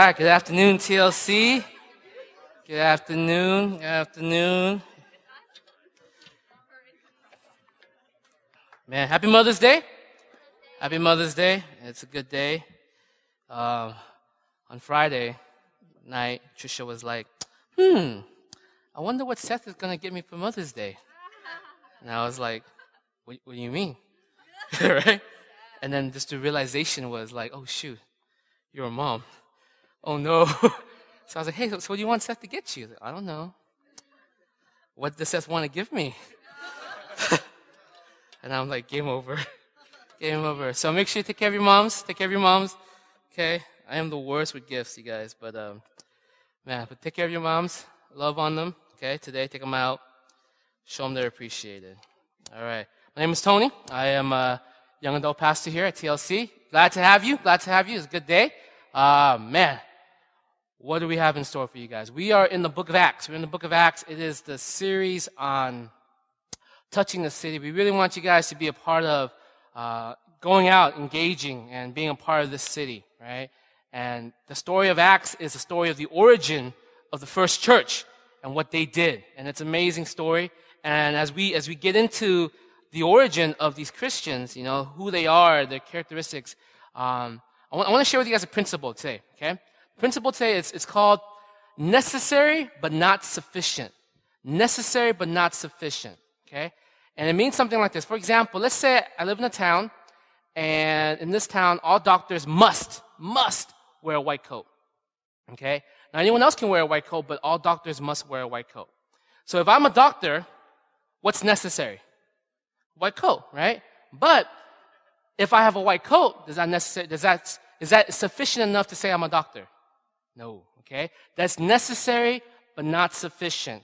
good afternoon, TLC. Good afternoon, good afternoon. Man, happy Mother's Day. Happy Mother's Day. It's a good day. Um, on Friday night, Trisha was like, hmm, I wonder what Seth is going to get me for Mother's Day. And I was like, what, what do you mean? right? And then just the realization was like, oh, shoot, you're a mom. Oh, no. so I was like, hey, so what do you want Seth to get you? Like, I don't know. What does Seth want to give me? and I'm like, game over. game over. So make sure you take care of your moms. Take care of your moms. Okay? I am the worst with gifts, you guys. But, um, man, but take care of your moms. Love on them. Okay? Today, take them out. Show them they're appreciated. All right. My name is Tony. I am a young adult pastor here at TLC. Glad to have you. Glad to have you. It's a good day. Uh, man, what do we have in store for you guys? We are in the book of Acts. We're in the book of Acts. It is the series on touching the city. We really want you guys to be a part of uh, going out, engaging, and being a part of this city, right? And the story of Acts is the story of the origin of the first church and what they did. And it's an amazing story. And as we, as we get into the origin of these Christians, you know, who they are, their characteristics, um, I want, I want to share with you guys a principle today, okay? Principle today is it's called necessary but not sufficient. Necessary but not sufficient, okay? And it means something like this. For example, let's say I live in a town, and in this town, all doctors must, must wear a white coat, okay? Now, anyone else can wear a white coat, but all doctors must wear a white coat. So if I'm a doctor, what's necessary? White coat, right? But if I have a white coat, does that necessary, does that, is that sufficient enough to say I'm a doctor? No, okay? That's necessary, but not sufficient.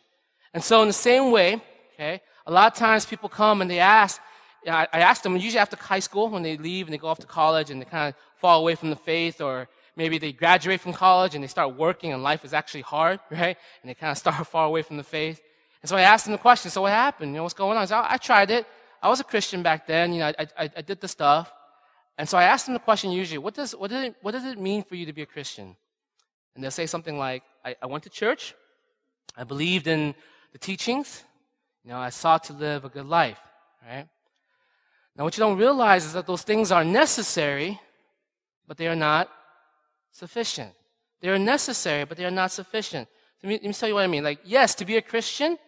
And so in the same way, okay, a lot of times people come and they ask, I, I ask them, usually after high school, when they leave and they go off to college and they kind of fall away from the faith, or maybe they graduate from college and they start working and life is actually hard, right? And they kind of start far away from the faith. And so I asked them the question, so what happened? You know, what's going on? I, I tried it. I was a Christian back then. You know, I, I, I did the stuff. And so I asked them the question usually, what does, what, does it, what does it mean for you to be a Christian? And they'll say something like, I, I went to church. I believed in the teachings. You know, I sought to live a good life, right? Now, what you don't realize is that those things are necessary, but they are not sufficient. They are necessary, but they are not sufficient. Let me, let me tell you what I mean. Like, yes, to be a Christian,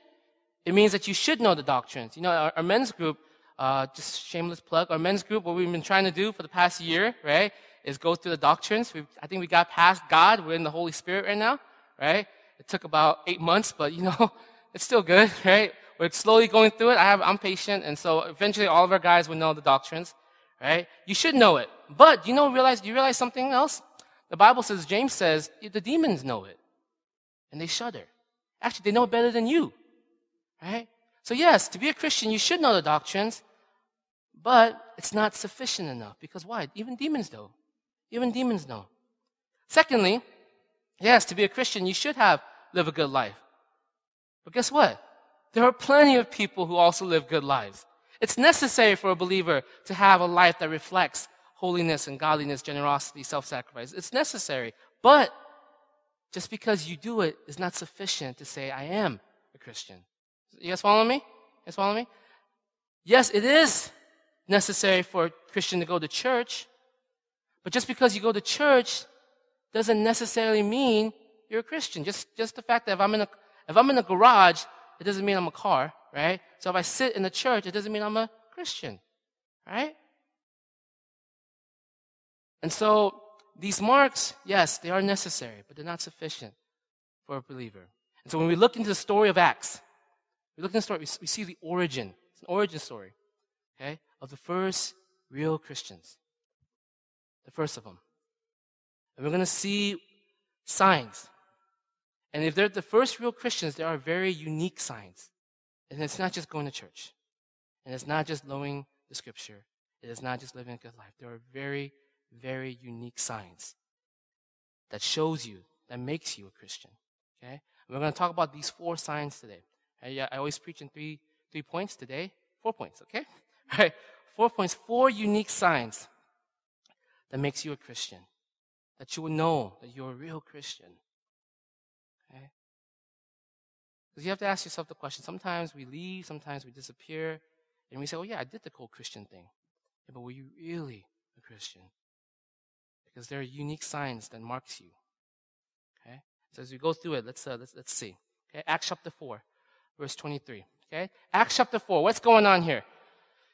it means that you should know the doctrines. You know, our, our men's group, uh, just shameless plug, our men's group, what we've been trying to do for the past year, right, is go through the doctrines. We've, I think we got past God. We're in the Holy Spirit right now, right? It took about eight months, but you know, it's still good, right? We're slowly going through it. I have, I'm patient, and so eventually all of our guys will know the doctrines, right? You should know it. But you know, realize, you realize something else? The Bible says, James says, the demons know it. And they shudder. Actually, they know it better than you. Right? So yes, to be a Christian, you should know the doctrines, but it's not sufficient enough. Because why? Even demons know. Even demons know. Secondly, yes, to be a Christian, you should have live a good life. But guess what? There are plenty of people who also live good lives. It's necessary for a believer to have a life that reflects holiness and godliness, generosity, self-sacrifice. It's necessary. But just because you do it is not sufficient to say, I am a Christian. You guys follow me? You guys follow me? Yes, it is necessary for a Christian to go to church, but just because you go to church doesn't necessarily mean you're a Christian. Just, just the fact that if I'm in a, if I'm in a garage, it doesn't mean I'm a car, right? So if I sit in the church, it doesn't mean I'm a Christian, right? And so these marks, yes, they are necessary, but they're not sufficient for a believer. And so when we look into the story of Acts, we look into the story, we see the origin. It's an origin story, okay, of the first real Christians. The first of them. And we're going to see signs. And if they're the first real Christians, there are very unique signs. And it's not just going to church. And it's not just knowing the scripture. It is not just living a good life. There are very, very unique signs that shows you, that makes you a Christian. Okay? And we're going to talk about these four signs today. I, I always preach in three, three points today. Four points, okay? All right. Four points, four unique signs that makes you a Christian. that you will know that you're a real Christian. Okay? Because you have to ask yourself the question sometimes we leave, sometimes we disappear, and we say, oh, yeah, I did the cool Christian thing. Yeah, but were you really a Christian? Because there are unique signs that marks you. Okay? So as we go through it, let's, uh, let's, let's see. Okay? Acts chapter 4, verse 23. Okay? Acts chapter 4. What's going on here?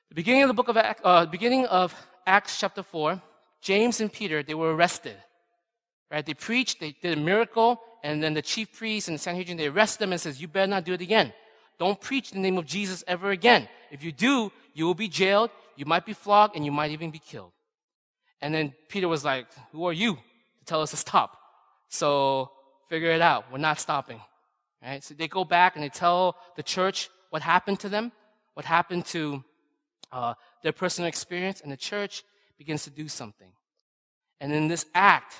The beginning of the book of uh, beginning of Acts chapter 4, James and Peter, they were arrested. Right? They preached, they did a miracle, and then the chief priests and the Sanhedrin, they arrest them and says, you better not do it again. Don't preach the name of Jesus ever again. If you do, you will be jailed, you might be flogged, and you might even be killed. And then Peter was like, who are you to tell us to stop? So figure it out. We're not stopping. Right? So they go back and they tell the church what happened to them, what happened to uh, their personal experience, and the church begins to do something. And in this act,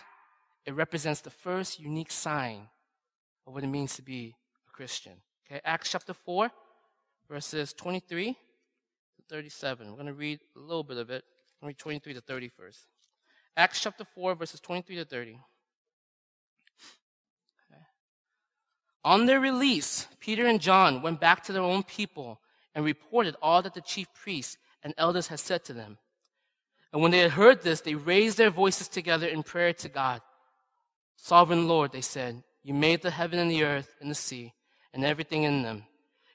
it represents the first unique sign of what it means to be a Christian. Okay, Acts chapter 4, verses 23 to 37. We're going to read a little bit of it. read 23 to 30 first. Acts chapter 4, verses 23 to 30. On their release, Peter and John went back to their own people and reported all that the chief priests and elders had said to them. And when they had heard this, they raised their voices together in prayer to God. Sovereign Lord, they said, you made the heaven and the earth and the sea and everything in them.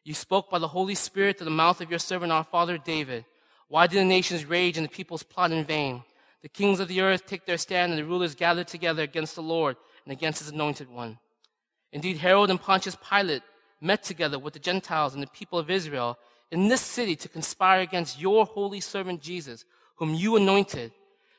You spoke by the Holy Spirit to the mouth of your servant, our father David. Why do the nations rage and the peoples plot in vain? The kings of the earth take their stand and the rulers gather together against the Lord and against his anointed one. Indeed, Herod and Pontius Pilate met together with the Gentiles and the people of Israel in this city to conspire against your holy servant Jesus, whom you anointed.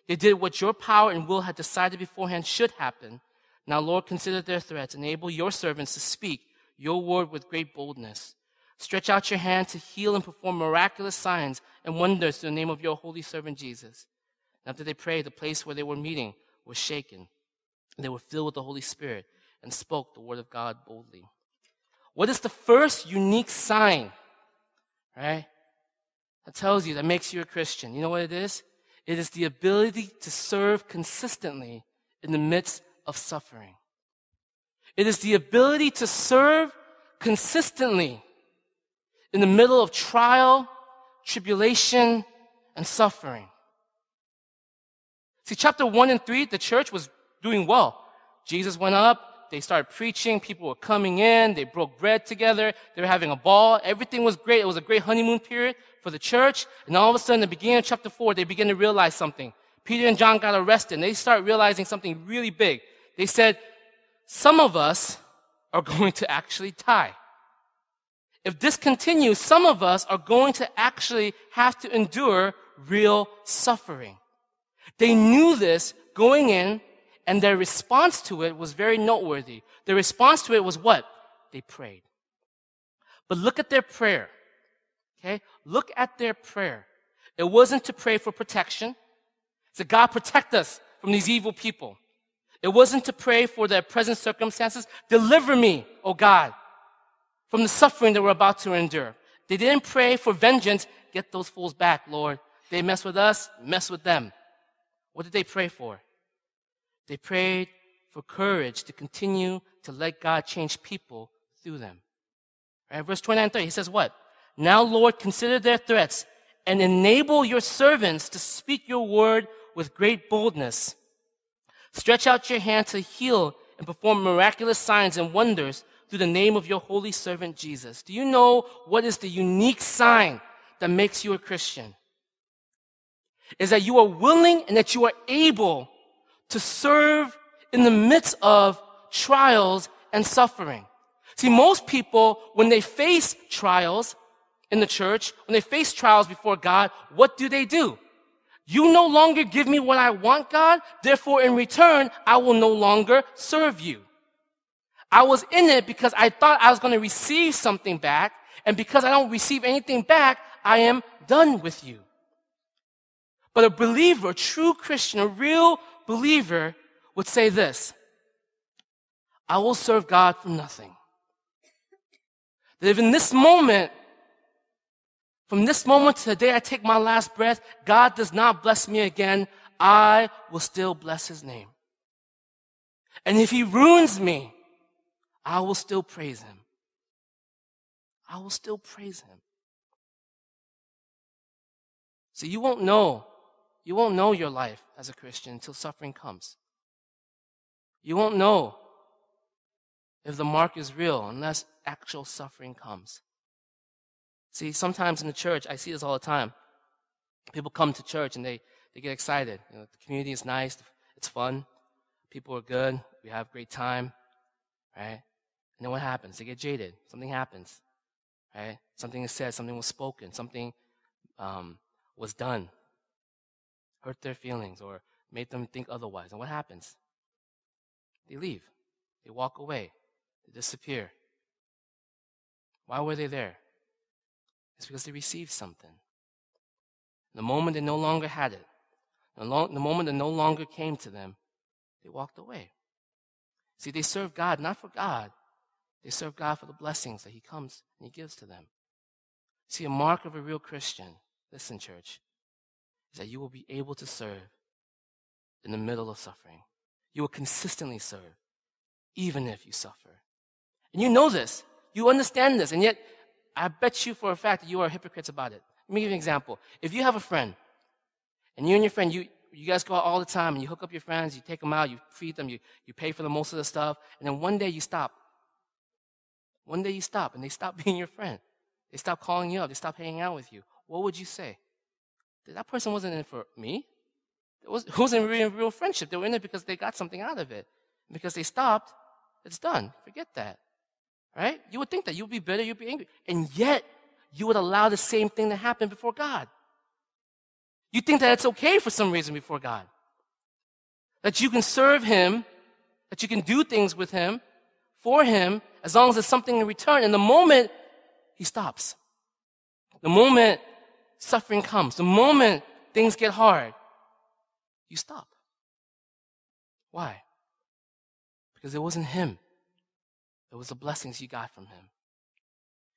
They did what your power and will had decided beforehand should happen. Now, Lord, consider their threats. And enable your servants to speak your word with great boldness. Stretch out your hand to heal and perform miraculous signs and wonders through the name of your holy servant Jesus. after they prayed, the place where they were meeting was shaken. They were filled with the Holy Spirit and spoke the word of God boldly. What is the first unique sign, right? That tells you, that makes you a Christian. You know what it is? It is the ability to serve consistently in the midst of suffering. It is the ability to serve consistently in the middle of trial, tribulation, and suffering. See, chapter 1 and 3, the church was doing well. Jesus went up, they started preaching. People were coming in. They broke bread together. They were having a ball. Everything was great. It was a great honeymoon period for the church. And all of a sudden, the beginning of chapter four, they begin to realize something. Peter and John got arrested and they start realizing something really big. They said, some of us are going to actually die. If this continues, some of us are going to actually have to endure real suffering. They knew this going in and their response to it was very noteworthy. Their response to it was what? They prayed. But look at their prayer. Okay? Look at their prayer. It wasn't to pray for protection. So God protect us from these evil people. It wasn't to pray for their present circumstances. Deliver me, oh God, from the suffering that we're about to endure. They didn't pray for vengeance. Get those fools back, Lord. They mess with us, mess with them. What did they pray for? They prayed for courage to continue to let God change people through them. Right? Verse 29 and 30, he says what? Now, Lord, consider their threats and enable your servants to speak your word with great boldness. Stretch out your hand to heal and perform miraculous signs and wonders through the name of your holy servant Jesus. Do you know what is the unique sign that makes you a Christian? Is that you are willing and that you are able to serve in the midst of trials and suffering. See, most people, when they face trials in the church, when they face trials before God, what do they do? You no longer give me what I want, God. Therefore, in return, I will no longer serve you. I was in it because I thought I was going to receive something back. And because I don't receive anything back, I am done with you. But a believer, a true Christian, a real believer would say this I will serve God for nothing. That if in this moment, from this moment to the day I take my last breath, God does not bless me again, I will still bless his name. And if he ruins me, I will still praise him. I will still praise him. So you won't know, you won't know your life as a Christian until suffering comes. You won't know if the mark is real unless actual suffering comes. See, sometimes in the church, I see this all the time. People come to church and they, they get excited. You know, the community is nice, it's fun, people are good, we have a great time, right? And then what happens? They get jaded. Something happens, right? Something is said, something was spoken, something um, was done, hurt their feelings or made them think otherwise. And what happens? They leave. They walk away. They disappear. Why were they there? It's because they received something. The moment they no longer had it, the, the moment it no longer came to them, they walked away. See, they serve God not for God, they serve God for the blessings that He comes and He gives to them. See, a mark of a real Christian, listen, church, is that you will be able to serve in the middle of suffering. You will consistently serve, even if you suffer. And you know this. You understand this. And yet, I bet you for a fact that you are hypocrites about it. Let me give you an example. If you have a friend, and you and your friend, you, you guys go out all the time, and you hook up your friends, you take them out, you feed them, you, you pay for the most of the stuff, and then one day you stop. One day you stop, and they stop being your friend. They stop calling you up. They stop hanging out with you. What would you say? That person wasn't in it for me. It, was, it wasn't real, real friendship. They were in it because they got something out of it. Because they stopped, it's done. Forget that. Right? You would think that you'd be bitter, you'd be angry. And yet, you would allow the same thing to happen before God. You think that it's okay for some reason before God. That you can serve Him, that you can do things with Him, for Him, as long as there's something in return. And the moment He stops, the moment suffering comes, the moment things get hard, you stop. Why? Because it wasn't Him. It was the blessings you got from Him.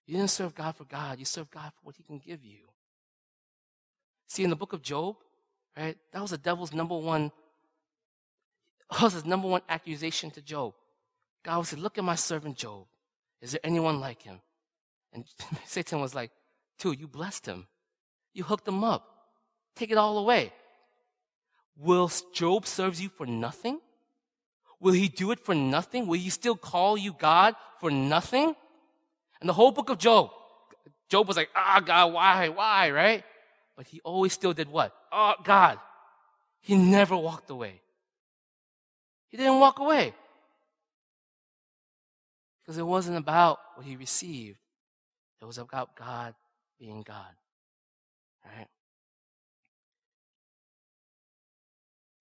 You didn't serve God for God, you served God for what He can give you. See, in the book of Job, right, that was the devil's number one, was his number one accusation to Job. God said, Look at my servant Job. Is there anyone like him? And Satan was like, Dude, you blessed him. You hooked them up. Take it all away. Will Job serve you for nothing? Will he do it for nothing? Will he still call you God for nothing? And the whole book of Job, Job was like, ah, God, why, why, right? But he always still did what? Oh, God. He never walked away. He didn't walk away. Because it wasn't about what he received. It was about God being God. Right?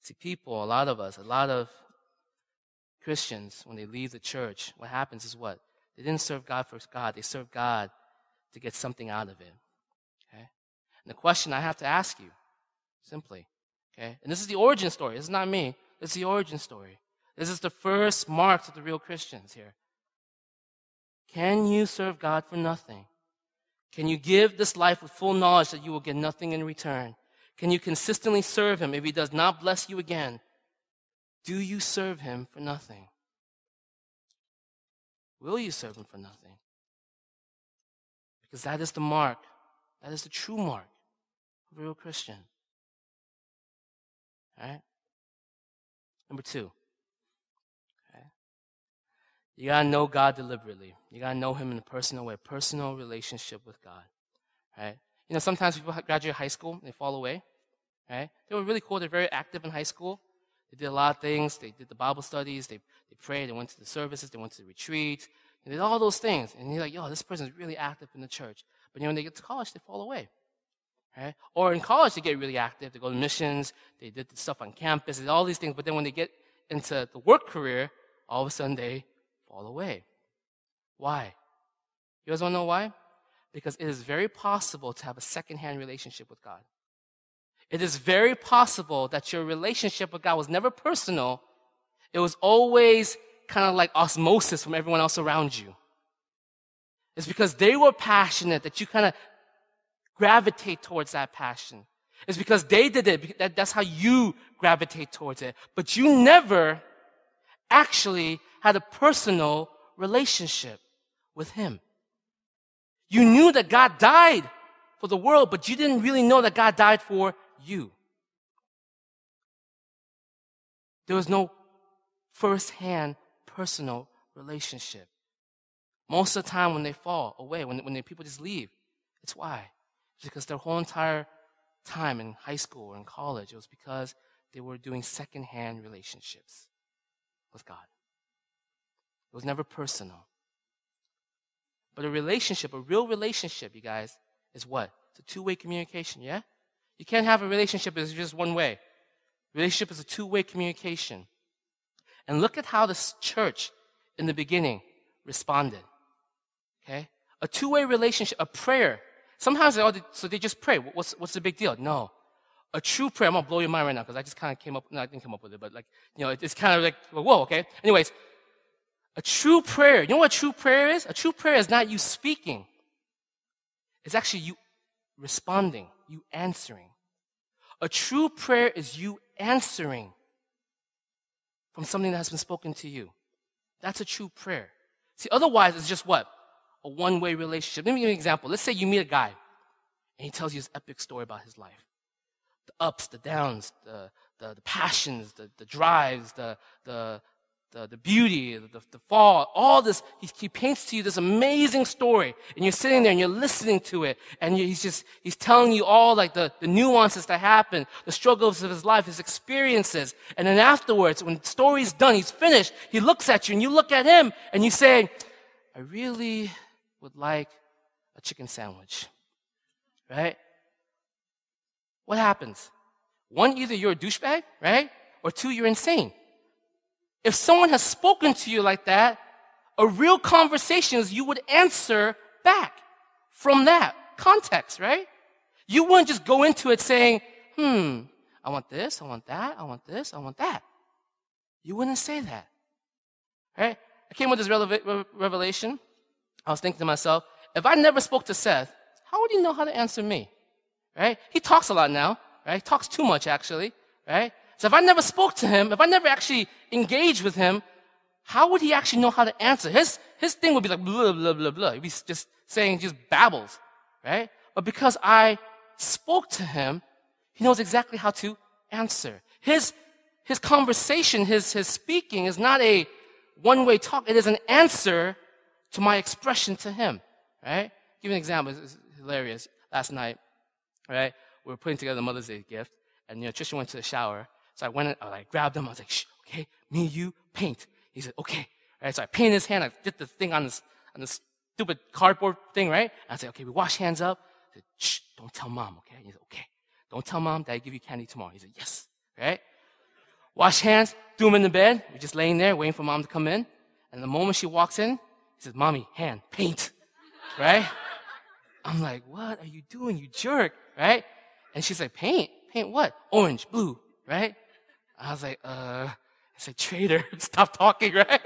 See, people, a lot of us, a lot of Christians, when they leave the church, what happens is what? They didn't serve God for God. They served God to get something out of it. Okay? And the question I have to ask you, simply, okay? And this is the origin story. This is not me. This is the origin story. This is the first marks of the real Christians here. Can you serve God for nothing? Can you give this life with full knowledge that you will get nothing in return? Can you consistently serve Him if He does not bless you again? Do you serve Him for nothing? Will you serve Him for nothing? Because that is the mark, that is the true mark of a real Christian. All right? Number two. You gotta know God deliberately. You gotta know Him in a personal way, personal relationship with God. Right? You know, sometimes people graduate high school, and they fall away. Right? They were really cool. They're very active in high school. They did a lot of things. They did the Bible studies. They, they prayed. They went to the services. They went to the retreat. They did all those things. And you're like, yo, this person's really active in the church. But you know, when they get to college, they fall away. Right? Or in college, they get really active. They go to missions. They did stuff on campus. They did all these things. But then when they get into the work career, all of a sudden they fall away. Why? You guys want to know why? Because it is very possible to have a second-hand relationship with God. It is very possible that your relationship with God was never personal. It was always kind of like osmosis from everyone else around you. It's because they were passionate that you kind of gravitate towards that passion. It's because they did it. That, That's how you gravitate towards it. But you never actually had a personal relationship with Him. You knew that God died for the world, but you didn't really know that God died for you. There was no first-hand personal relationship. Most of the time when they fall away, when, when people just leave, it's why. It's because their whole entire time in high school or in college, it was because they were doing second-hand relationships with God. It was never personal. But a relationship, a real relationship, you guys, is what? It's a two-way communication, yeah? You can't have a relationship that's just one way. Relationship is a two-way communication. And look at how this church in the beginning responded. Okay? A two-way relationship, a prayer. Sometimes they, all, so they just pray. What's, what's the big deal? No. A true prayer, I'm gonna blow your mind right now because I just kind of came up, no, I didn't come up with it, but like, you know, it's kind of like, whoa, okay? Anyways, a true prayer, you know what a true prayer is? A true prayer is not you speaking. It's actually you responding, you answering. A true prayer is you answering from something that has been spoken to you. That's a true prayer. See, otherwise, it's just what? A one way relationship. Let me give you an example. Let's say you meet a guy and he tells you this epic story about his life the ups, the downs, the, the, the passions, the, the drives, the, the, the, the beauty, the, the fall, all this. He, he paints to you this amazing story. And you're sitting there and you're listening to it. And you, he's just, he's telling you all like the, the nuances that happen, the struggles of his life, his experiences. And then afterwards, when the story's done, he's finished, he looks at you and you look at him and you say, I really would like a chicken sandwich. Right? What happens? One, either you're a douchebag, right? Or two, you're insane. If someone has spoken to you like that, a real conversation is you would answer back from that context, right? You wouldn't just go into it saying, hmm, I want this, I want that, I want this, I want that. You wouldn't say that. Right? I came with this revelation. I was thinking to myself, if I never spoke to Seth, how would he know how to answer me? Right? He talks a lot now, right? He talks too much, actually, right? So if I never spoke to him, if I never actually engaged with him, how would he actually know how to answer? His, his thing would be like blah, blah, blah, blah. He'd be just saying just babbles, right? But because I spoke to him, he knows exactly how to answer. His, his conversation, his, his speaking is not a one-way talk. It is an answer to my expression to him, right? Give you an example. It's hilarious. Last night, right? We were putting together the Mother's Day gift, and you know, Tristan went to the shower, so I went and I like grabbed him. I was like, Shh, okay, me, you, paint. He said, okay. Right, so I painted his hand. I did the thing on this, on this stupid cardboard thing, right? And I said, okay, we wash hands up. I said, shh, don't tell mom, okay? He said, okay. Don't tell mom that I give you candy tomorrow. He said, yes, right? Wash hands, threw him in the bed. We're just laying there waiting for mom to come in. And the moment she walks in, he says, mommy, hand, paint, right? I'm like, what are you doing, you jerk, right? And she's like, paint? Paint what? Orange, blue, right? I was like, uh, I said, traitor, stop talking, right?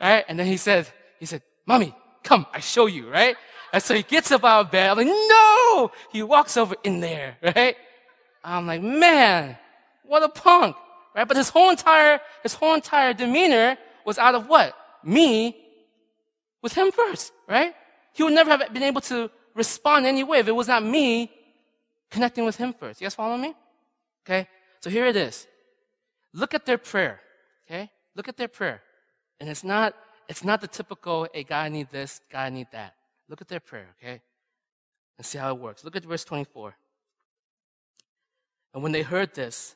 Right? And then he said, he said, mommy, come, I show you, right? And so he gets up out of bed. I'm like, no! He walks over in there, right? I'm like, man, what a punk, right? But his whole entire, his whole entire demeanor was out of what? Me with him first, right? He would never have been able to respond anyway if it was not me connecting with him first. You guys follow me? Okay? So here it is. Look at their prayer. Okay? Look at their prayer. And it's not, it's not the typical, hey, God, I need this, God, I need that. Look at their prayer, okay? And see how it works. Look at verse 24. And when they heard this,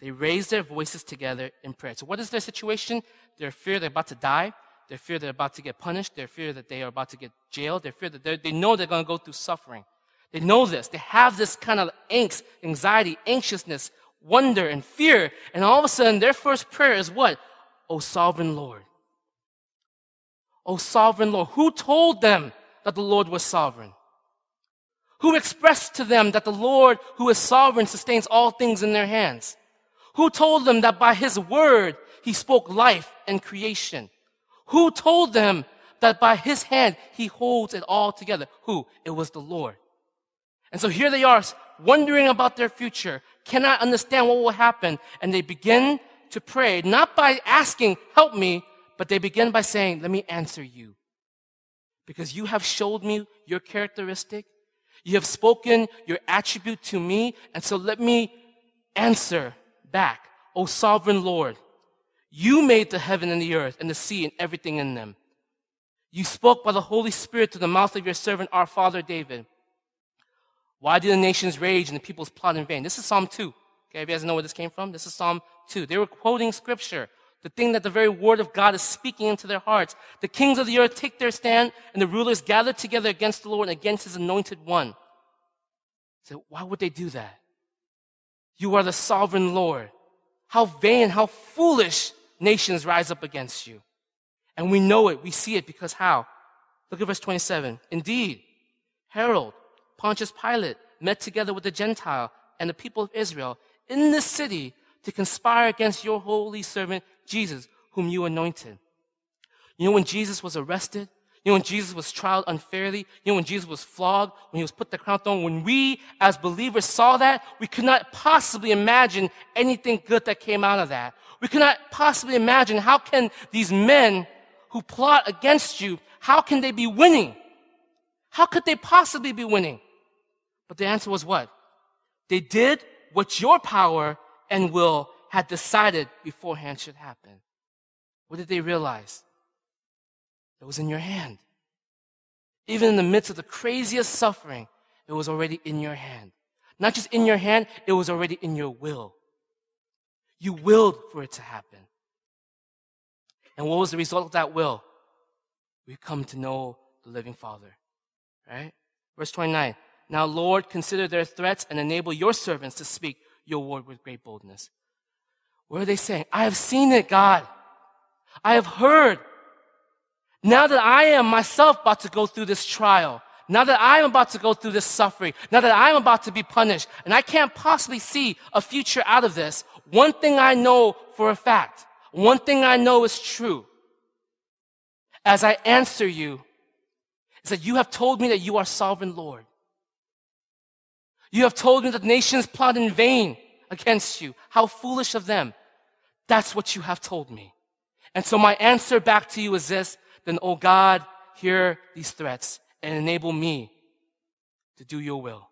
they raised their voices together in prayer. So what is their situation? They're fear they're about to die. They're fear they're about to get punished. They're fear that they are about to get jailed. They're fear that they know they're going to go through suffering. They know this. They have this kind of angst, anxiety, anxiousness wonder and fear. And all of a sudden, their first prayer is what? O sovereign Lord. O sovereign Lord. Who told them that the Lord was sovereign? Who expressed to them that the Lord, who is sovereign, sustains all things in their hands? Who told them that by his word he spoke life and creation? Who told them that by his hand he holds it all together? Who? It was the Lord. And so here they are, wondering about their future, cannot understand what will happen, and they begin to pray not by asking, help me, but they begin by saying, let me answer you. Because you have showed me your characteristic. You have spoken your attribute to me. And so let me answer back. O sovereign Lord, you made the heaven and the earth and the sea and everything in them. You spoke by the Holy Spirit to the mouth of your servant, our father David. Why do the nations rage and the peoples plot in vain? This is Psalm 2. Okay, if you guys know where this came from, this is Psalm 2. They were quoting scripture, the thing that the very word of God is speaking into their hearts. The kings of the earth take their stand, and the rulers gather together against the Lord and against his anointed one. So why would they do that? You are the sovereign Lord. How vain, how foolish nations rise up against you. And we know it, we see it because how? Look at verse 27. Indeed, Herod, Pontius Pilate met together with the Gentile and the people of Israel in this city to conspire against your holy servant Jesus, whom you anointed. You know, when Jesus was arrested, you know, when Jesus was tried unfairly, you know, when Jesus was flogged, when he was put the crown on, when we as believers saw that, we could not possibly imagine anything good that came out of that. We cannot possibly imagine how can these men who plot against you, how can they be winning? How could they possibly be winning? But the answer was what? They did what your power and will had decided beforehand should happen. What did they realize? It was in your hand. Even in the midst of the craziest suffering, it was already in your hand. Not just in your hand, it was already in your will. You willed for it to happen. And what was the result of that will? We come to know the living Father. Right? Verse 29. Now, Lord, consider their threats and enable your servants to speak your word with great boldness. What are they saying? I have seen it, God. I have heard. Now that I am myself about to go through this trial, now that I am about to go through this suffering, now that I am about to be punished, and I can't possibly see a future out of this, one thing I know for a fact, one thing I know is true. As I answer you, is that you have told me that you are sovereign Lord. You have told me that nations plot in vain against you. How foolish of them. That's what you have told me. And so my answer back to you is this, then, oh God, hear these threats and enable me to do your will.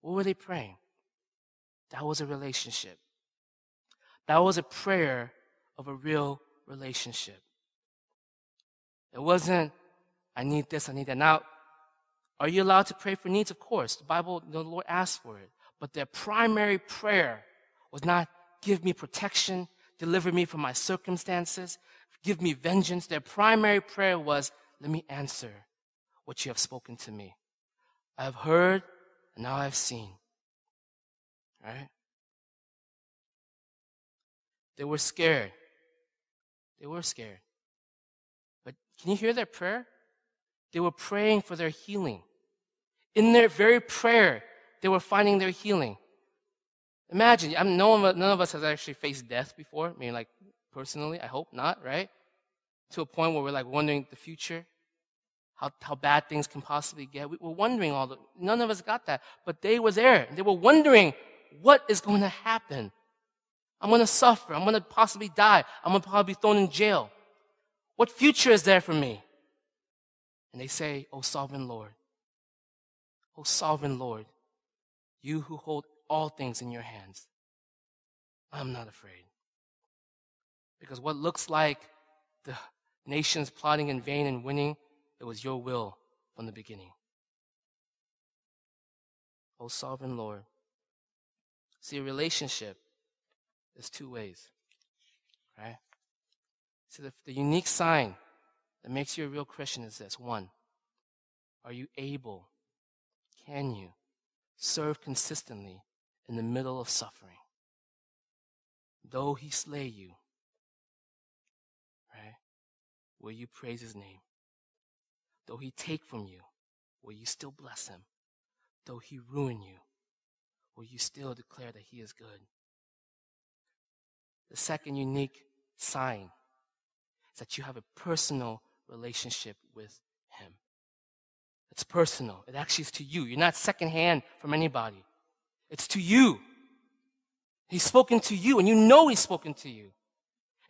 What were they praying? That was a relationship. That was a prayer of a real relationship. It wasn't, I need this, I need that. Now, are you allowed to pray for needs? Of course. The Bible, the Lord asks for it. But their primary prayer was not, give me protection, deliver me from my circumstances, give me vengeance. Their primary prayer was, let me answer what you have spoken to me. I have heard, and now I have seen. Right? They were scared. They were scared. But can you hear their prayer? They were praying for their healing. In their very prayer, they were finding their healing. Imagine, I no one, none of us has actually faced death before. I mean, like, personally, I hope not, right? To a point where we're like wondering the future, how, how bad things can possibly get. We, are wondering all the, none of us got that. But they were there. They were wondering, what is going to happen? I'm going to suffer. I'm going to possibly die. I'm going to probably be thrown in jail. What future is there for me? And they say, O sovereign Lord, O sovereign Lord, you who hold all things in your hands, I'm not afraid. Because what looks like the nations plotting in vain and winning, it was your will from the beginning. O sovereign Lord. See, a relationship is two ways, right? See, the, the unique sign that makes you a real Christian is this one, are you able, can you serve consistently in the middle of suffering? Though he slay you, right? Will you praise his name? Though he take from you, will you still bless him? Though he ruin you, will you still declare that he is good? The second unique sign is that you have a personal relationship with Him. It's personal. It actually is to you. You're not secondhand from anybody. It's to you. He's spoken to you and you know he's spoken to you.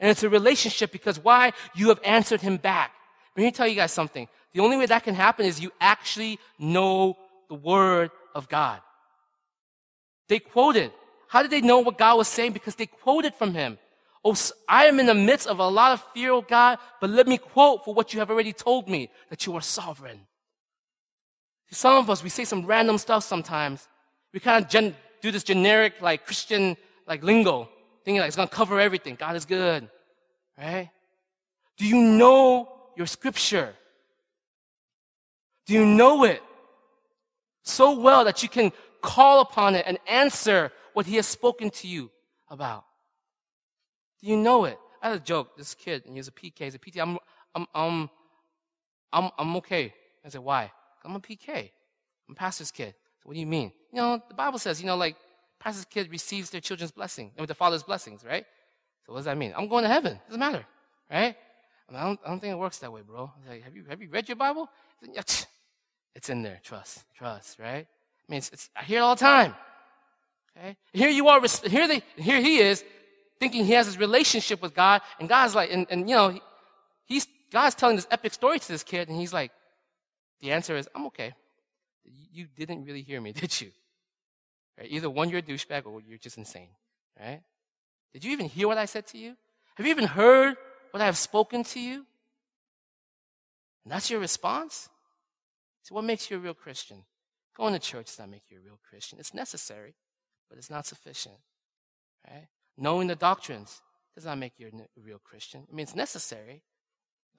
And it's a relationship because why? You have answered him back. Let me tell you guys something. The only way that can happen is you actually know the word of God. They quoted. How did they know what God was saying? Because they quoted from him. Oh, I am in the midst of a lot of fear, oh God, but let me quote for what you have already told me, that you are sovereign. Some of us, we say some random stuff sometimes. We kind of gen- do this generic, like, Christian, like, lingo, thinking like it's going to cover everything. God is good. Right? Do you know your scripture? Do you know it so well that you can call upon it and answer what he has spoken to you about? Do you know it? I had a joke. This kid, and he was a PK. He's a PT. I'm, I'm, I'm, I'm, I'm okay. I said, why? I'm a PK. I'm a pastor's kid. What do you mean? You know, the Bible says, you know, like, pastor's kid receives their children's blessing, with the father's blessings, right? So what does that mean? I'm going to heaven. Doesn't matter, right? I, don't, I don't think it works that way, bro. Like, have you, have you read your Bible? It's in there. Trust, trust, right? I mean, it's, it's, I hear it all the time. Okay? Here you are, here, they, here he is thinking he has his relationship with God, and God's like, and, and you know, he's, God's telling this epic story to this kid, and he's like, the answer is, I'm okay. You didn't really hear me, did you? Right? Either one, you're a douchebag, or you're just insane, right? Did you even hear what I said to you? Have you even heard what I have spoken to you? And that's your response? So what makes you a real Christian? Going to church does not make you a real Christian. It's necessary, but it's not sufficient. Right? Knowing the doctrines does not make you a real Christian. I mean, it's necessary,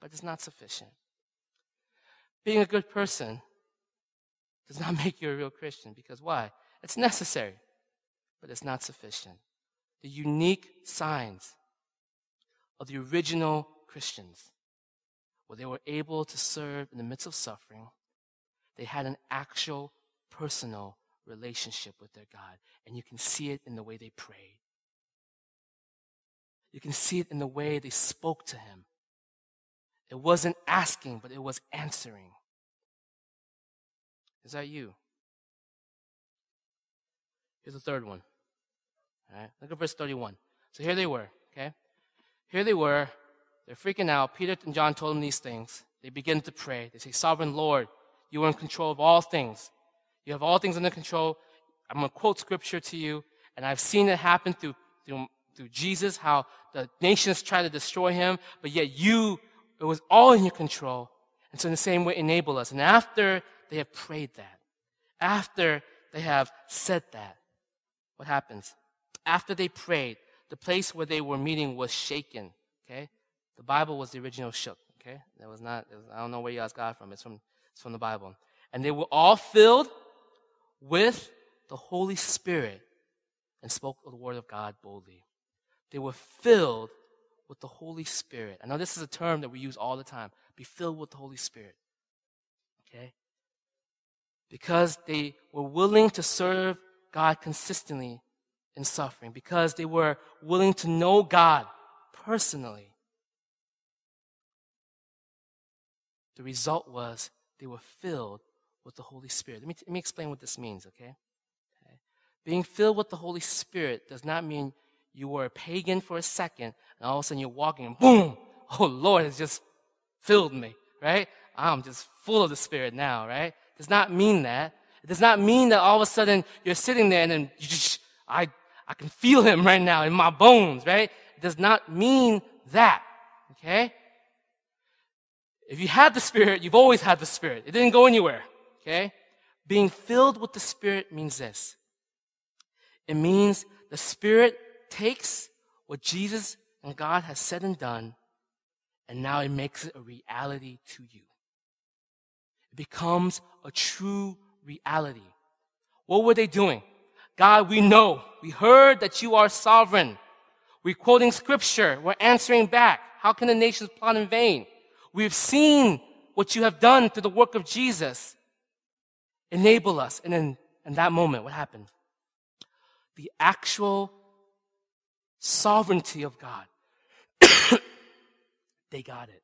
but it's not sufficient. Being a good person does not make you a real Christian because why? It's necessary, but it's not sufficient. The unique signs of the original Christians, where they were able to serve in the midst of suffering, they had an actual personal relationship with their God. And you can see it in the way they prayed. You can see it in the way they spoke to him. It wasn't asking, but it was answering. Is that you? Here's the third one. All right, look at verse 31. So here they were, okay? Here they were. They're freaking out. Peter and John told them these things. They begin to pray. They say, Sovereign Lord, you are in control of all things. You have all things under control. I'm going to quote scripture to you, and I've seen it happen through, through through Jesus, how the nations try to destroy him, but yet you, it was all in your control. And so in the same way, enable us. And after they have prayed that, after they have said that, what happens? After they prayed, the place where they were meeting was shaken. Okay? The Bible was the original shook. Okay? That was not, was, I don't know where you guys got it from. It's from, it's from the Bible. And they were all filled with the Holy Spirit and spoke the word of God boldly. They were filled with the Holy Spirit. I know this is a term that we use all the time. Be filled with the Holy Spirit. Okay? Because they were willing to serve God consistently in suffering, because they were willing to know God personally. The result was they were filled with the Holy Spirit. Let me, let me explain what this means, okay? okay? Being filled with the Holy Spirit does not mean you were a pagan for a second, and all of a sudden you're walking and boom, oh Lord has just filled me, right? I'm just full of the Spirit now, right? It does not mean that. It does not mean that all of a sudden you're sitting there and then I, I can feel him right now in my bones, right? It does not mean that, okay? If you had the Spirit, you've always had the Spirit. It didn't go anywhere, okay? Being filled with the Spirit means this. It means the Spirit takes what Jesus and God has said and done, and now it makes it a reality to you. It becomes a true reality. What were they doing? God, we know. We heard that you are sovereign. We're quoting scripture. We're answering back. How can the nations plot in vain? We've seen what you have done through the work of Jesus. Enable us. And in, in that moment, what happened? The actual sovereignty of God. they got it.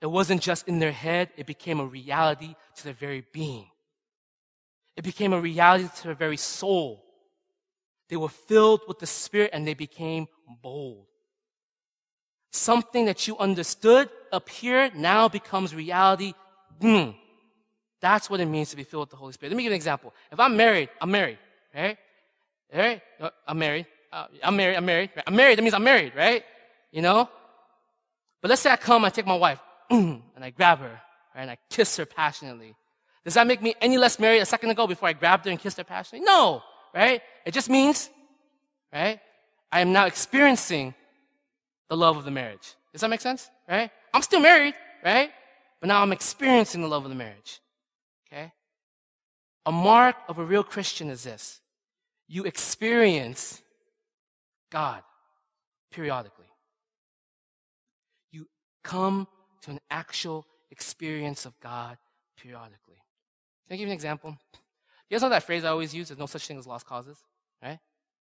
It wasn't just in their head, it became a reality to their very being. It became a reality to their very soul. They were filled with the Spirit and they became bold. Something that you understood up here now becomes reality. Boom. That's what it means to be filled with the Holy Spirit. Let me give you an example. If I'm married, I'm married, right? Right? Uh, I'm married. Uh, I'm married. I'm married. I'm married. That means I'm married, right? You know? But let's say I come, I take my wife, and I grab her, right, and I kiss her passionately. Does that make me any less married a second ago before I grabbed her and kissed her passionately? No, right? It just means, right? I am now experiencing the love of the marriage. Does that make sense? Right? I'm still married, right? But now I'm experiencing the love of the marriage. Okay? A mark of a real Christian is this. You experience God periodically. You come to an actual experience of God periodically. Can I give you an example? You guys know that phrase I always use? There's no such thing as lost causes, right?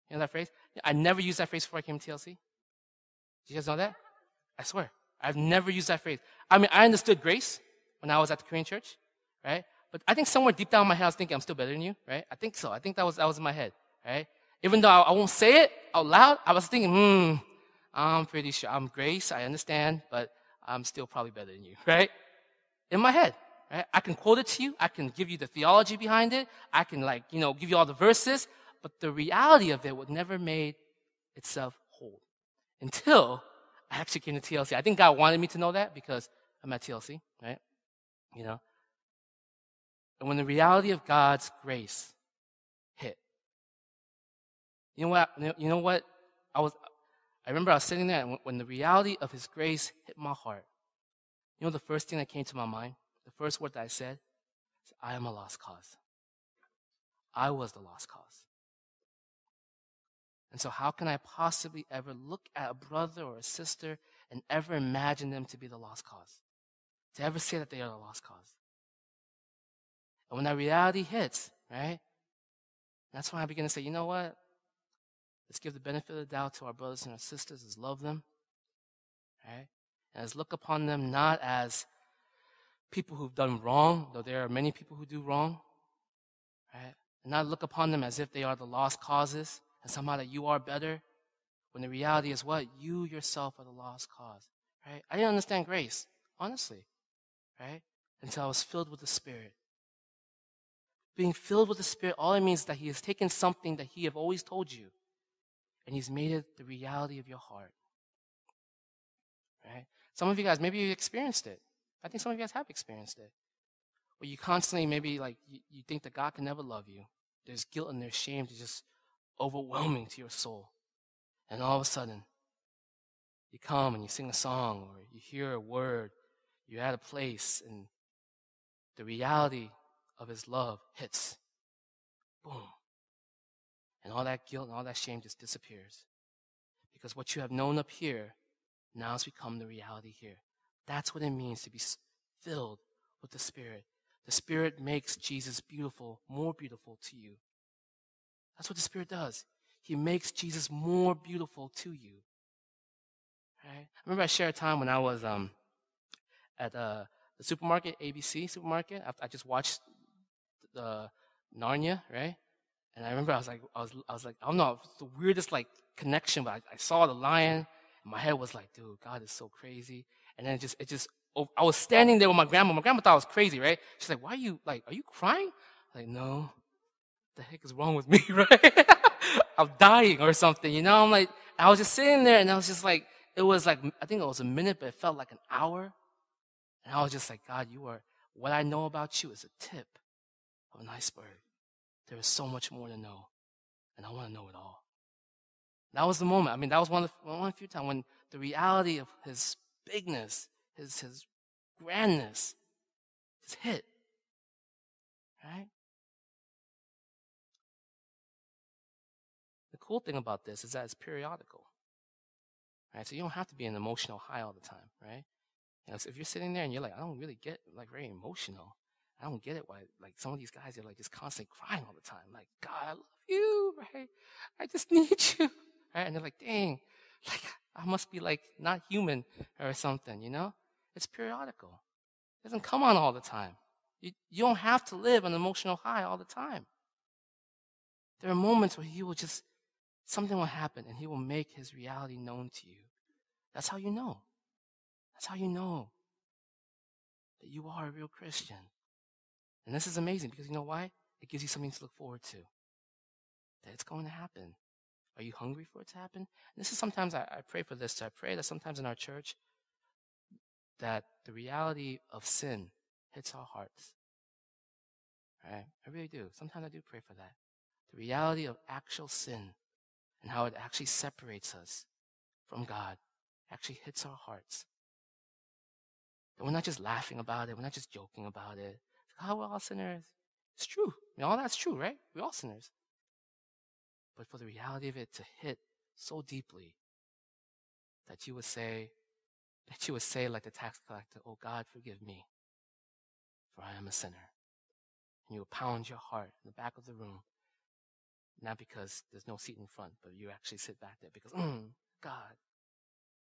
You know that phrase? I never used that phrase before I came to TLC. Do you guys know that? I swear. I've never used that phrase. I mean, I understood grace when I was at the Korean church, right? But I think somewhere deep down in my head, I was thinking, I'm still better than you, right? I think so. I think that was, that was in my head, right? Even though I, I won't say it out loud, I was thinking, hmm, I'm pretty sure I'm grace. I understand, but I'm still probably better than you, right? In my head, right? I can quote it to you. I can give you the theology behind it. I can like, you know, give you all the verses, but the reality of it would never made itself whole until I actually came to TLC. I think God wanted me to know that because I'm at TLC, right? You know? And when the reality of God's grace hit, you know what? You know what? I was, I remember I was sitting there and when the reality of His grace hit my heart, you know the first thing that came to my mind? The first word that I said? I am a lost cause. I was the lost cause. And so, how can I possibly ever look at a brother or a sister and ever imagine them to be the lost cause? To ever say that they are the lost cause? And when that reality hits, right? That's when I begin to say, you know what? Let's give the benefit of the doubt to our brothers and our sisters. Let's love them, right? And let's look upon them not as people who've done wrong, though there are many people who do wrong, right? And not look upon them as if they are the lost causes, and somehow that you are better, when the reality is what? You yourself are the lost cause, right? I didn't understand grace, honestly, right? Until I was filled with the Spirit. Being filled with the Spirit, all it means is that He has taken something that He have always told you, and He's made it the reality of your heart. Right? Some of you guys, maybe you experienced it. I think some of you guys have experienced it. Where you constantly maybe like you, you think that God can never love you. There's guilt and there's shame to just overwhelming to your soul. And all of a sudden, you come and you sing a song or you hear a word, you're at a place, and the reality of His love hits. Boom. And all that guilt and all that shame just disappears. Because what you have known up here now has become the reality here. That's what it means to be filled with the Spirit. The Spirit makes Jesus beautiful, more beautiful to you. That's what the Spirit does. He makes Jesus more beautiful to you. Right? I remember I shared a time when I was um, at uh, the supermarket, ABC supermarket. I, I just watched Narnia, right? And I remember I was like, I was, I was like, I don't know, it's the weirdest like connection, but I, I saw the lion, and my head was like, dude, God is so crazy. And then it just, it just, oh, I was standing there with my grandma. My grandma thought I was crazy, right? She's like, why are you, like, are you crying? I'm like, no the heck is wrong with me, right? I'm dying or something, you know? I'm like, I was just sitting there and I was just like, it was like, I think it was a minute, but it felt like an hour. And I was just like, God, you are, what I know about you is a tip an iceberg. There is so much more to know. And I want to know it all. That was the moment. I mean, that was one of the, one of the few times when the reality of his bigness, his, his grandness, is hit. Right? The cool thing about this is that it's periodical. Right? So you don't have to be an emotional high all the time, right? You know, so if you're sitting there and you're like, I don't really get like very emotional. I don't get it why like some of these guys are like just constantly crying all the time. Like, God, I love you, right? I just need you. Right? And they're like, dang, like I must be like not human or something, you know? It's periodical. It doesn't come on all the time. You, you don't have to live an emotional high all the time. There are moments where he will just something will happen and he will make his reality known to you. That's how you know. That's how you know that you are a real Christian. And this is amazing because you know why? It gives you something to look forward to. That it's going to happen. Are you hungry for it to happen? And this is sometimes I, I pray for this. I pray that sometimes in our church that the reality of sin hits our hearts. Right? I really do. Sometimes I do pray for that. The reality of actual sin and how it actually separates us from God actually hits our hearts. And we're not just laughing about it. We're not just joking about it. Oh, we're all sinners. It's true. I mean, all that's true, right? We're all sinners. But for the reality of it to hit so deeply that you would say, that you would say like the tax collector, Oh God, forgive me, for I am a sinner. And you would pound your heart in the back of the room, not because there's no seat in front, but you actually sit back there because, mm, God,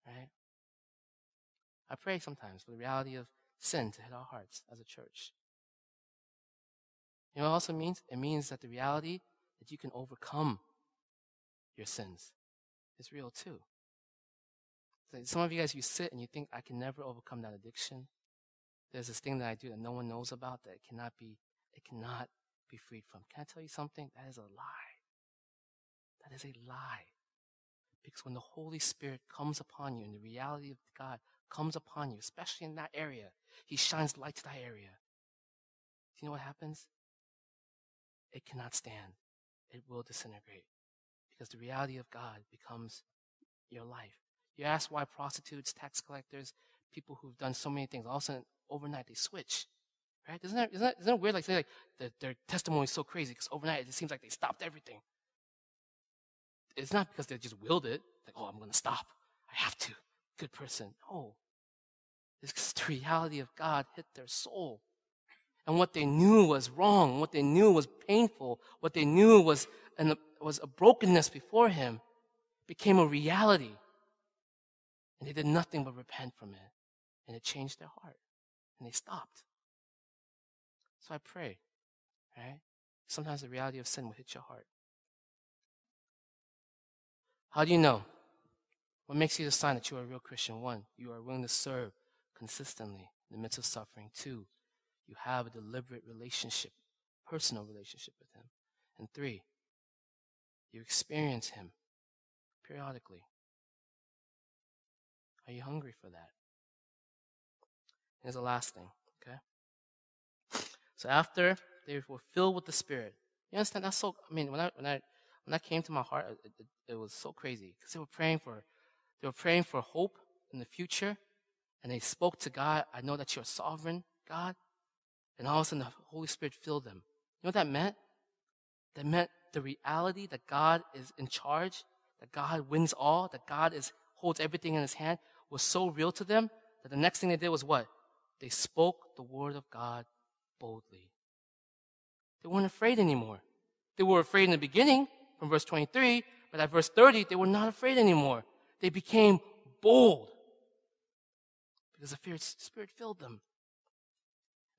right? I pray sometimes for the reality of sin to hit our hearts as a church. You know what it also means? It means that the reality that you can overcome your sins is real too. some of you guys, you sit and you think, I can never overcome that addiction. There's this thing that I do that no one knows about that it cannot be, it cannot be freed from. Can I tell you something? That is a lie. That is a lie. Because when the Holy Spirit comes upon you and the reality of God comes upon you, especially in that area, He shines light to that area. Do you know what happens? It cannot stand. It will disintegrate. Because the reality of God becomes your life. You ask why prostitutes, tax collectors, people who've done so many things, all of a sudden, overnight, they switch. Right? Isn't that, isn't that, isn't that weird? Like, like the, their testimony is so crazy because overnight it seems like they stopped everything. It's not because they just willed it, like, oh, I'm going to stop. I have to. Good person. No. It's because the reality of God hit their soul. And what they knew was wrong, what they knew was painful, what they knew was, an, was a brokenness before Him became a reality. And they did nothing but repent from it. And it changed their heart. And they stopped. So I pray, right? Sometimes the reality of sin will hit your heart. How do you know? What makes you the sign that you are a real Christian? One, you are willing to serve consistently in the midst of suffering. Two, you have a deliberate relationship, personal relationship with Him. And three, you experience Him periodically. Are you hungry for that? Here's the last thing, okay? So after they were filled with the Spirit, you understand? That's so. I mean, when I when I when that came to my heart, it, it, it was so crazy because they were praying for, they were praying for hope in the future, and they spoke to God. I know that you're sovereign, God, and all of a sudden the Holy Spirit filled them. You know what that meant? That meant the reality that God is in charge, that God wins all, that God is holds everything in His hand was so real to them that the next thing they did was what? They spoke the word of God boldly. They weren't afraid anymore. They were afraid in the beginning, from verse 23, but at verse 30, they were not afraid anymore. They became bold because the Spirit filled them.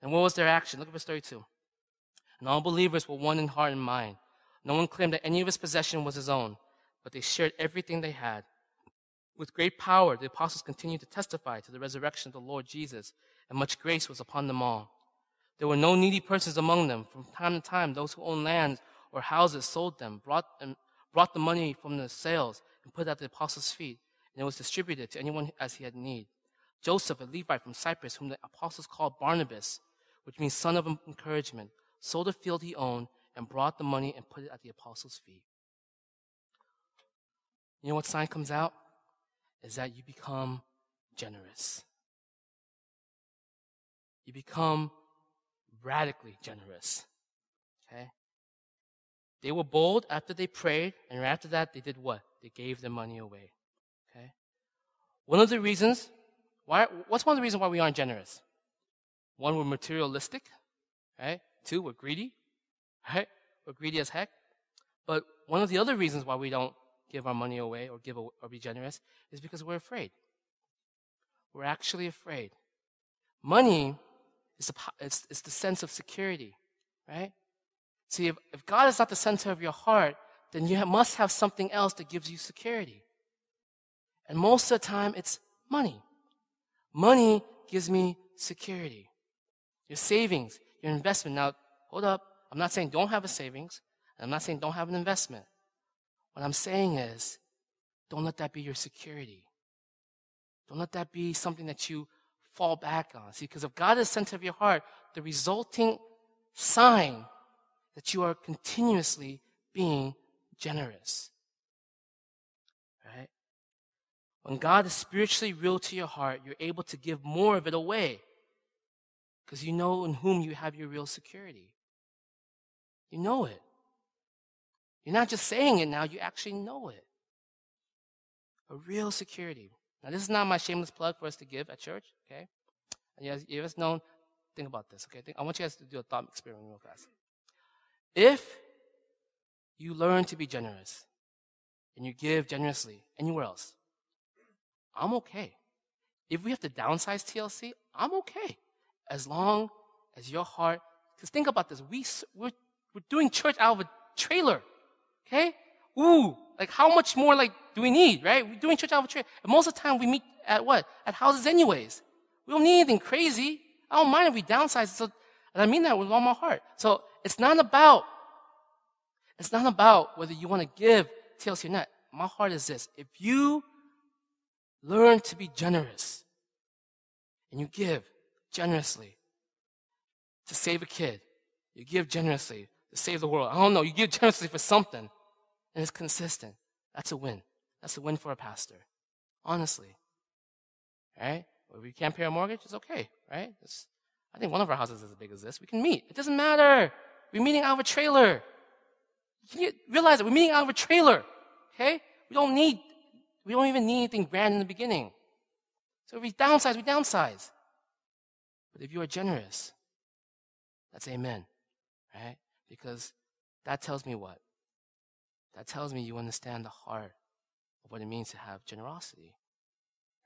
And what was their action? Look at verse 32. And all believers were one in heart and mind. No one claimed that any of his possession was his own, but they shared everything they had. With great power, the apostles continued to testify to the resurrection of the Lord Jesus, and much grace was upon them all. There were no needy persons among them. From time to time, those who owned lands or houses sold them, brought, and brought the money from the sales, and put it at the apostles' feet, and it was distributed to anyone as he had need. Joseph, a Levite from Cyprus, whom the apostles called Barnabas, which means son of encouragement, sold a field he owned and brought the money and put it at the apostles' feet. You know what sign comes out? Is that you become generous. You become radically generous. Okay? They were bold after they prayed, and after that, they did what? They gave their money away. Okay? One of the reasons, why, what's one of the reasons why we aren't generous? One, we're materialistic, right? Two, we're greedy, right? We're greedy as heck. But one of the other reasons why we don't give our money away or give or be generous is because we're afraid. We're actually afraid. Money is the, it's, it's the sense of security, right? See, if, if God is not the center of your heart, then you must have something else that gives you security. And most of the time, it's money. Money gives me security. Your savings, your investment. Now, hold up. I'm not saying don't have a savings. I'm not saying don't have an investment. What I'm saying is, don't let that be your security. Don't let that be something that you fall back on. See, because if God is center of your heart, the resulting sign that you are continuously being generous. Right? When God is spiritually real to your heart, you're able to give more of it away because you know in whom you have your real security. You know it. You're not just saying it now, you actually know it. A real security. Now, this is not my shameless plug for us to give at church, okay? And you guys, you guys know, think about this, okay? I want you guys to do a thought experiment real fast. If you learn to be generous and you give generously anywhere else, I'm okay. If we have to downsize TLC, I'm okay. As long as your heart, because think about this, we, we're, we're doing church out of a trailer. Okay? Ooh, like how much more like do we need, right? We're doing church out of a trailer. And most of the time we meet at what? At houses anyways. We don't need anything crazy. I don't mind if we downsize. So, and I mean that with all my heart. So it's not about, it's not about whether you want to give TLC or not. My heart is this. If you learn to be generous and you give generously to save a kid, you give generously to save the world. I don't know. You give generously for something and it's consistent. That's a win. That's a win for a pastor. Honestly. Right? If we can't pay our mortgage, it's okay, right? It's, I think one of our houses is as big as this. We can meet. It doesn't matter. We're meeting out of a trailer. Can You realize that we're meeting out of a trailer. Okay? We don't need, we don't even need anything grand in the beginning. So if we downsize, we downsize. But if you are generous, that's amen. Right? Because that tells me what? That tells me you understand the heart of what it means to have generosity.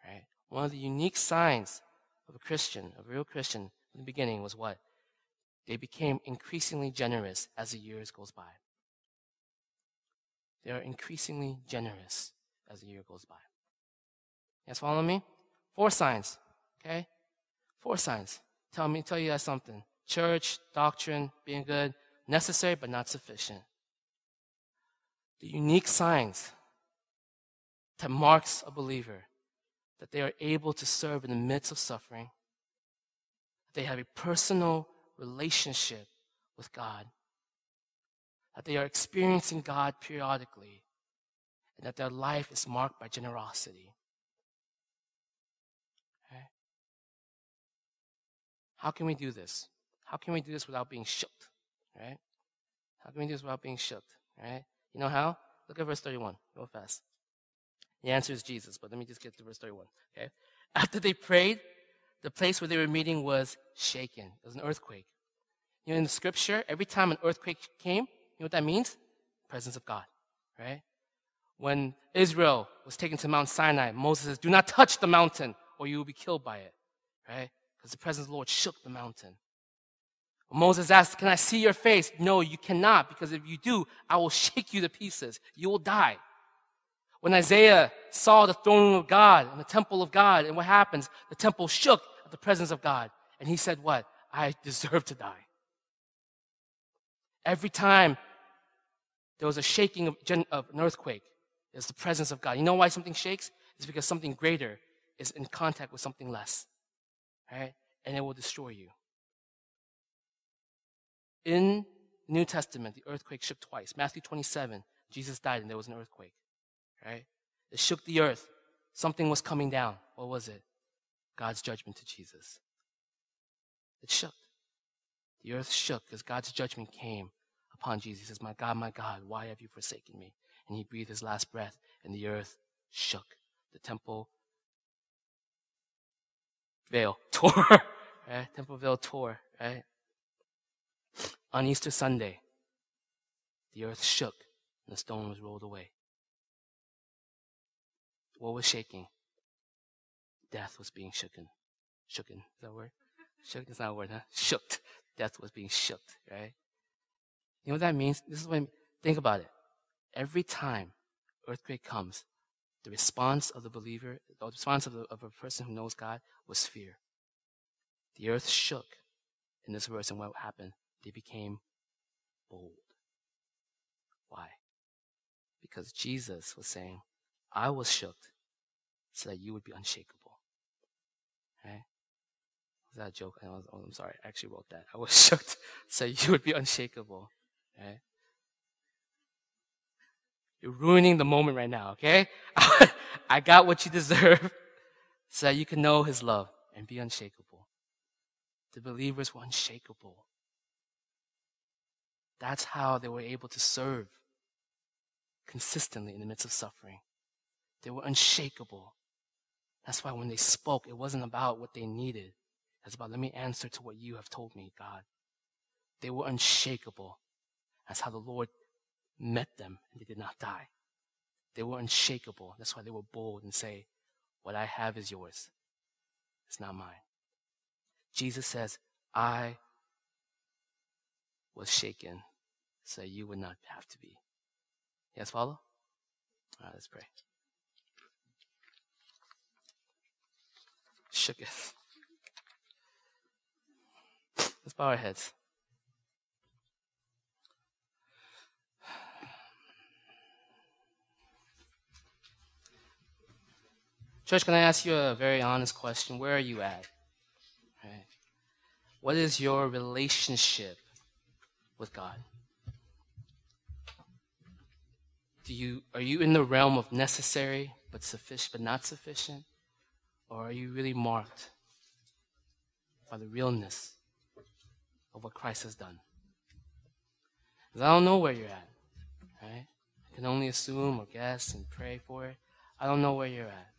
Right? One of the unique signs of a Christian, a real Christian in the beginning was what? They became increasingly generous as the years goes by. They are increasingly generous as the year goes by. You guys follow me? Four signs. Okay? Four signs. Tell me, tell you guys something. Church, doctrine, being good, necessary but not sufficient. The unique signs that marks a believer that they are able to serve in the midst of suffering. that They have a personal relationship with God. That they are experiencing God periodically. And that their life is marked by generosity. How can we do this? How can we do this without being shook? Right? How can we do this without being shook? Right? You know how? Look at verse 31. Go fast. The answer is Jesus, but let me just get to verse 31. Okay? After they prayed, the place where they were meeting was shaken. It was an earthquake. You know, in the scripture, every time an earthquake came, you know what that means? Presence of God, right? When Israel was taken to Mount Sinai, Moses says, Do not touch the mountain or you will be killed by it, right? Because the presence of the Lord shook the mountain. Moses asked, Can I see your face? No, you cannot, because if you do, I will shake you to pieces. You will die. When Isaiah saw the throne of God and the temple of God, and what happens? The temple shook at the presence of God. And he said, What? I deserve to die. Every time there was a shaking of, of an earthquake, it's the presence of God. You know why something shakes? It's because something greater is in contact with something less. Right? And it will destroy you. In New Testament, the earthquake shook twice. Matthew 27, Jesus died and there was an earthquake right? It shook the earth. Something was coming down. What was it? God's judgment to Jesus. It shook. The earth shook as God's judgment came upon Jesus. He says, My God, my God, why have you forsaken me? And he breathed his last breath, and the earth shook. The temple veil tore. right? Temple veil tore, right? On Easter Sunday, the earth shook and the stone was rolled away. What was shaking? Death was being shooken. Shooken. Is that a word? Shook is not a word, huh? Shooked. Death was being shooked, right? You know what that means? This is what, think about it. every time earthquake comes, the response of the believer, the response of, the, of a person who knows God was fear. The earth shook in this verse, and what happened? They became bold. Why? Because Jesus was saying, I was shook so that you would be unshakable. Okay? Was that a joke? I was, oh, I'm sorry. I actually wrote that. I was shook so you would be unshakable. Okay? You're ruining the moment right now, okay? I got what you deserve so that you can know his love and be unshakable. The believers were unshakable. That's how they were able to serve consistently in the midst of suffering. They were unshakable. That's why when they spoke, it wasn't about what they needed. It's about, let me answer to what you have told me, God. They were unshakable. That's how the Lord met them and they did not die. They were unshakable. That's why they were bold and say, What I have is yours. It's not mine. Jesus says, I was shaken so you would not have to be. Yes, follow? All right, let's pray. Shooketh. Let's bow our heads. Church, can I ask you a very honest question? Where are you at? Right. What is your relationship with God? Do you are you in the realm of necessary but sufficient but not sufficient? Or are you really marked by the realness of what Christ has done? Because I don't know where you're at, right? I can only assume or guess and pray for it. I don't know where you're at.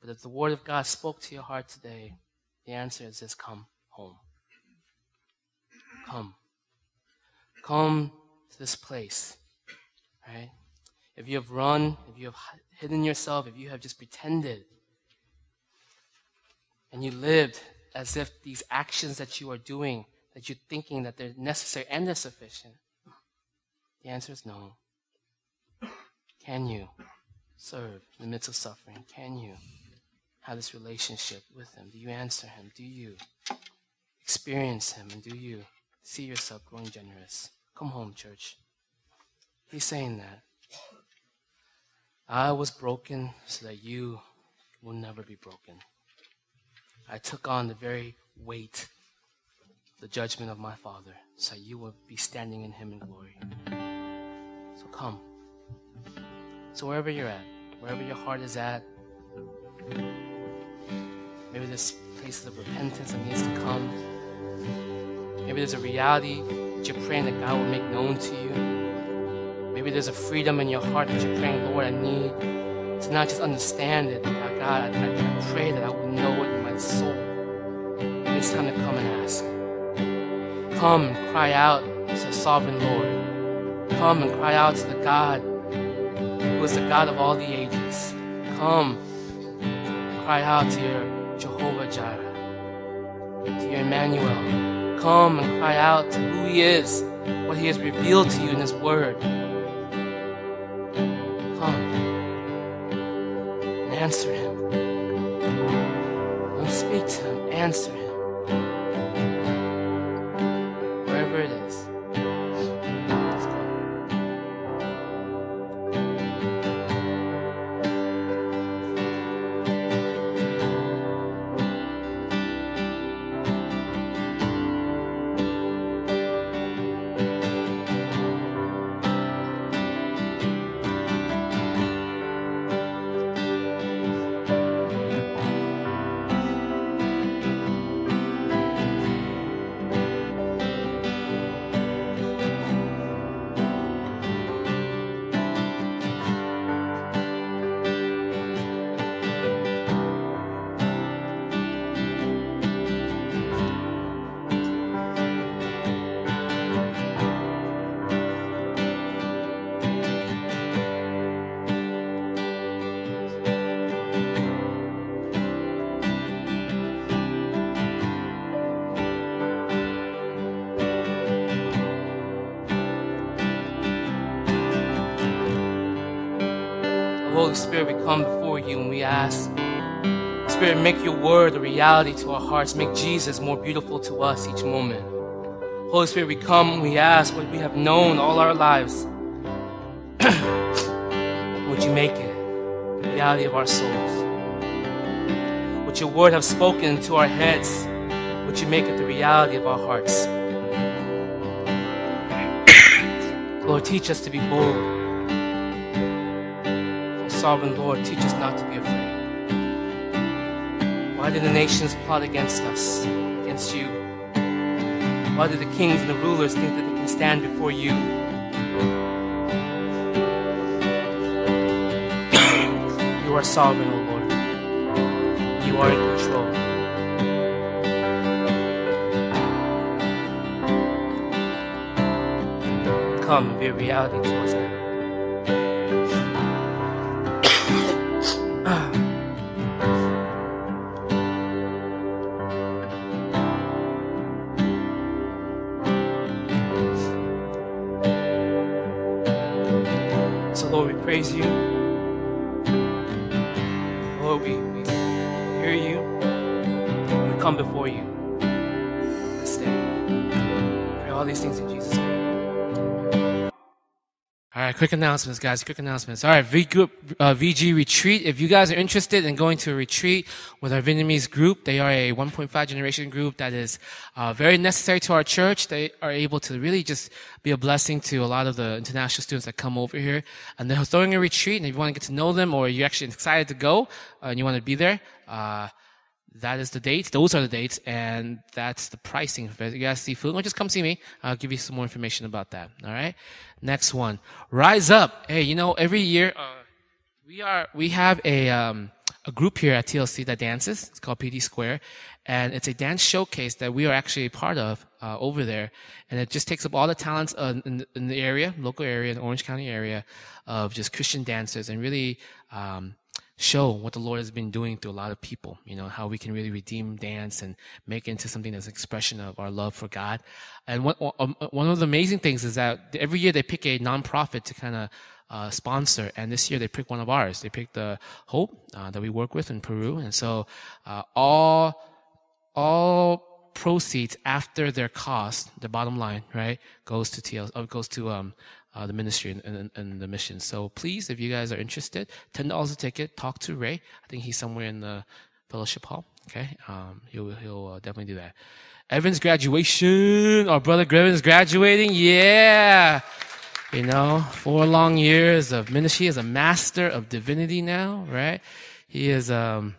But if the Word of God spoke to your heart today, the answer is this come home. Come. Come to this place, right? If you have run, if you have hidden yourself, if you have just pretended, and you lived as if these actions that you are doing, that you're thinking that they're necessary and they're sufficient, the answer is no. Can you serve in the midst of suffering? Can you? Have this relationship with Him? Do you answer Him? Do you experience Him? And do you see yourself growing generous? Come home, church. He's saying that. I was broken so that you will never be broken. I took on the very weight, the judgment of my Father, so you will be standing in Him in glory. So come. So wherever you're at, wherever your heart is at, Maybe there's places of repentance that needs to come. Maybe there's a reality that you're praying that God will make known to you. Maybe there's a freedom in your heart that you're praying, Lord, I need to not just understand it, but God, I, I pray that I will know it in my soul. Maybe it's time to come and ask. Come and cry out to the sovereign Lord. Come and cry out to the God who is the God of all the ages. Come, cry out to your Jehovah Jireh, your Emmanuel. Come and cry out to who He is, what He has revealed to you in His Word. Come and answer Him. Don't speak to Him, answer Him. Make your word a reality to our hearts. Make Jesus more beautiful to us each moment. Holy Spirit, we come, we ask what we have known all our lives. Would you make it a reality of our souls? Would your word have spoken to our heads? Would you make it the reality of our hearts? Lord, teach us to be bold. Sovereign Lord, teach us not to be afraid. Why do the nations plot against us, against you? Why do the kings and the rulers think that they can stand before you? you are sovereign, O Lord. You are in control. Come be reality to us quick announcements, guys. Quick announcements. All right, v group, uh, VG retreat. If you guys are interested in going to a retreat with our Vietnamese group, they are a 1.5 generation group that is uh, very necessary to our church. They are able to really just be a blessing to a lot of the international students that come over here. And they're throwing a retreat, and if you want to get to know them, or you're actually excited to go uh, and you want to be there, uh, that is the date. Those are the dates, and that's the pricing. If you guys see food, well, just come see me. I'll give you some more information about that. All right. Next one, rise up. Hey, you know, every year uh, we are we have a um, a group here at TLC that dances. It's called PD Square, and it's a dance showcase that we are actually a part of uh, over there. And it just takes up all the talents uh, in, the, in the area, local area, the Orange County area, of just Christian dancers, and really. Um, show what the Lord has been doing to a lot of people. You know, how we can really redeem dance and make it into something that's an expression of our love for God. And one, um, one of the amazing things is that every year they pick a nonprofit to kind of uh, sponsor. And this year they picked one of ours. They picked the Hope uh, that we work with in Peru. And so uh, all all proceeds after their cost, the bottom line, right, goes to TL, uh, goes to um, uh, the ministry and, and, and, the mission. So please, if you guys are interested, ten dollars a ticket. Talk to Ray. I think he's somewhere in the fellowship hall. Okay, um, he'll he'll uh, definitely do that. Evan's graduation. Our brother Evan's graduating. Yeah. You know, four long years of ministry as a master of divinity now, right? He is um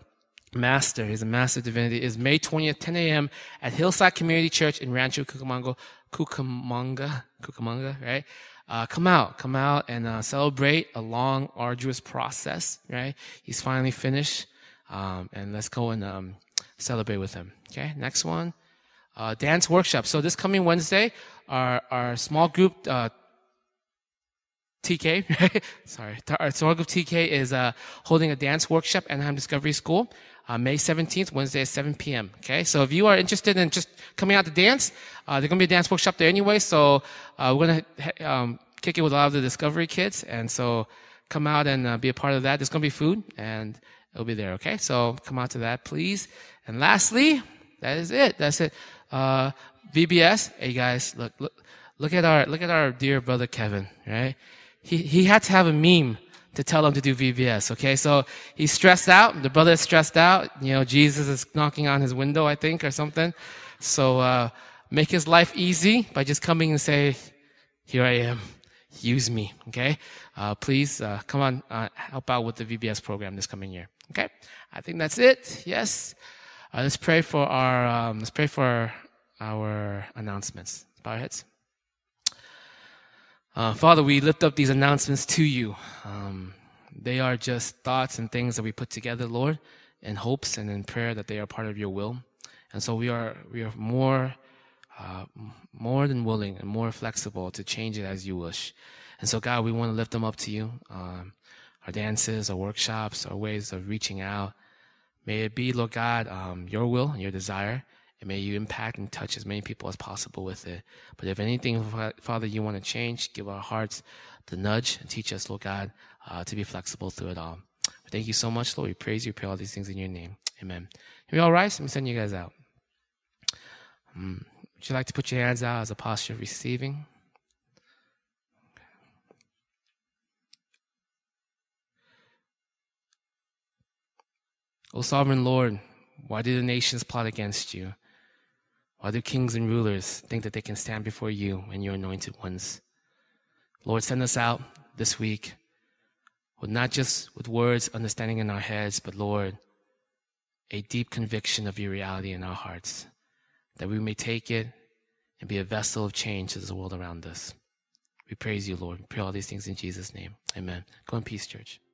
master. He's a master of divinity. Is May 20th, 10 a.m. at Hillside Community Church in Rancho Cucamonga, Cucamonga, Cucamonga, right? Uh, come out, come out and uh, celebrate a long, arduous process, right? He's finally finished. Um, and let's go and um, celebrate with him. Okay, next one. Uh, dance workshop. So this coming Wednesday, our, our small group, uh, TK, sorry, our small group TK is uh, holding a dance workshop at Anaheim Discovery School uh, May 17th, Wednesday at 7 p.m. Okay, so if you are interested in just coming out to dance, uh, there's gonna be a dance workshop there anyway. So uh, we're gonna um, kick it with a lot of the Discovery kids, and so come out and uh, be a part of that. There's gonna be food, and it'll be there. Okay, so come out to that, please. And lastly, that is it. That's it. Uh, VBS. Hey guys, look, look, look at our look at our dear brother Kevin. Right? He he had to have a meme to tell him to do VBS. Okay, so he's stressed out. The brother is stressed out. You know, Jesus is knocking on his window, I think, or something. So uh, make his life easy by just coming and say, "Here I am. Use me." Okay, uh, please uh, come on, uh, help out with the VBS program this coming year. Okay, I think that's it. Yes, uh, let's pray for our um, let's pray for our announcements. Bow our heads. Uh, Father, we lift up these announcements to you. Um, they are just thoughts and things that we put together, Lord, in hopes and in prayer that they are part of your will. And so we are, we are more, uh, more than willing and more flexible to change it as you wish. And so, God, we want to lift them up to you. Um, our dances, our workshops, our ways of reaching out. May it be, Lord God, um, your will and your desire. And may you impact and touch as many people as possible with it. But if anything, Father, you want to change, give our hearts the nudge and teach us, Lord God, uh, to be flexible through it all. Thank you so much, Lord. We praise you, pray all these things in your name. Amen. Can we all rise? Let me send you guys out. Um, would you like to put your hands out as a posture of receiving? O sovereign Lord, why do the nations plot against you? Why do kings and rulers think that they can stand before you and your anointed ones? Lord, send us out this week with not just with words, understanding in our heads, but Lord, a deep conviction of your reality in our hearts, that we may take it and be a vessel of change to the world around us. We praise you, Lord. We pray all these things in Jesus' name. Amen. Go in peace, church.